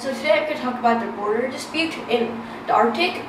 So today I'm going to talk about the border dispute in the Arctic.